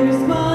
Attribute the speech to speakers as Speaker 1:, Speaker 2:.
Speaker 1: Here's my